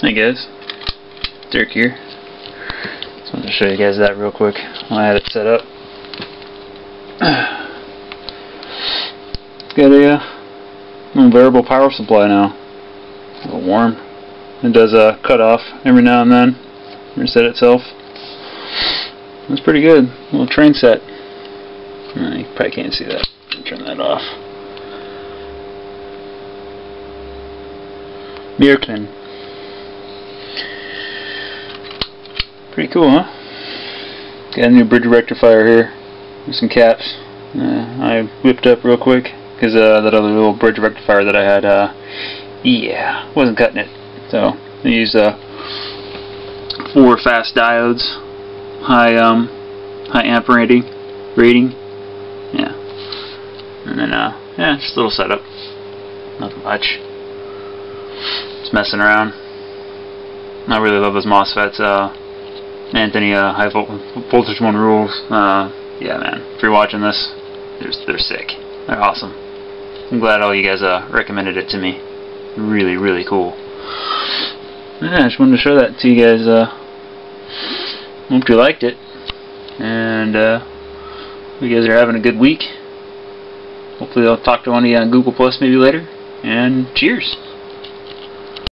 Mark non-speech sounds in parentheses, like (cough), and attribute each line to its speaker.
Speaker 1: Hey guys, Dirk here. Just wanted to show you guys that real quick I had it set up. (sighs) Got a uh, variable power supply now. A little warm. It does a uh, cut off every now and then. Reset itself. That's pretty good. little train set. Uh, you probably can't see that. Turn that off. Mirkin. Pretty cool, huh? Got a new bridge rectifier here with some caps. Uh, I whipped up real quick because uh, that other little bridge rectifier that I had, uh, yeah, wasn't cutting it. So I used uh, four fast diodes, high um, high amp rating, rating, yeah, and then uh, yeah, just a little setup, nothing much. Just messing around. I really love those MOSFETs. Uh, Anthony uh, High Voltage One Rules. Uh, yeah, man. If you're watching this, they're they're sick. They're awesome. I'm glad all you guys uh, recommended it to me. Really, really cool. Yeah, I just wanted to show that to you guys. Uh, hope you liked it, and uh, you guys are having a good week. Hopefully, I'll talk to one of you on Google Plus maybe later. And cheers.